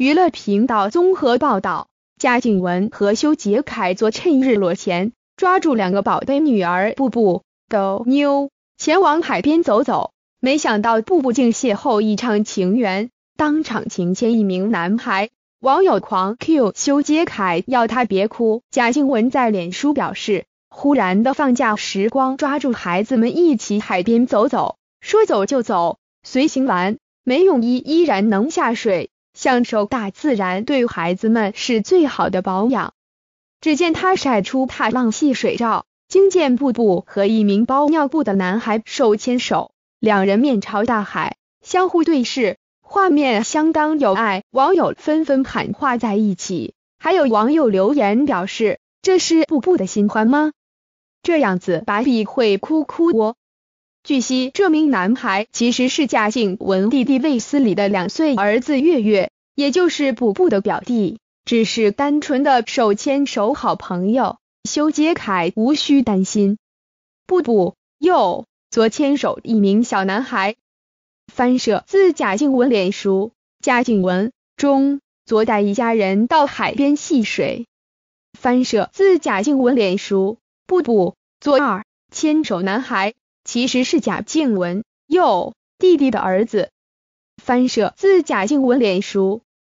娱乐频道综合报道，贾静雯和修杰楷昨趁日落前，抓住两个宝贝女儿布布、豆妞，前往海边走走。没想到步步竟邂逅一场情缘，当场情牵一名男孩。网友狂 Q 修杰楷要他别哭。贾静雯在脸书表示，忽然的放假时光，抓住孩子们一起海边走走，说走就走，随行完没泳衣依然能下水。享受大自然对孩子们是最好的保养。只见他晒出踏浪戏水照，惊见布布和一名包尿布的男孩手牵手，两人面朝大海，相互对视，画面相当有爱。网友纷纷喊话在一起，还有网友留言表示：“这是布布的新欢吗？这样子芭比会哭哭哦。”据悉，这名男孩其实是贾静雯弟弟卫斯理的两岁儿子月月，也就是布布的表弟，只是单纯的手牵手好朋友。修杰楷无需担心，布布又昨牵手一名小男孩。翻摄自贾静雯脸书，贾静雯中昨带一家人到海边戏水。翻摄自贾静雯脸书，布布昨二牵手男孩。其实是贾静雯幼弟弟的儿子。翻摄自贾静雯脸熟。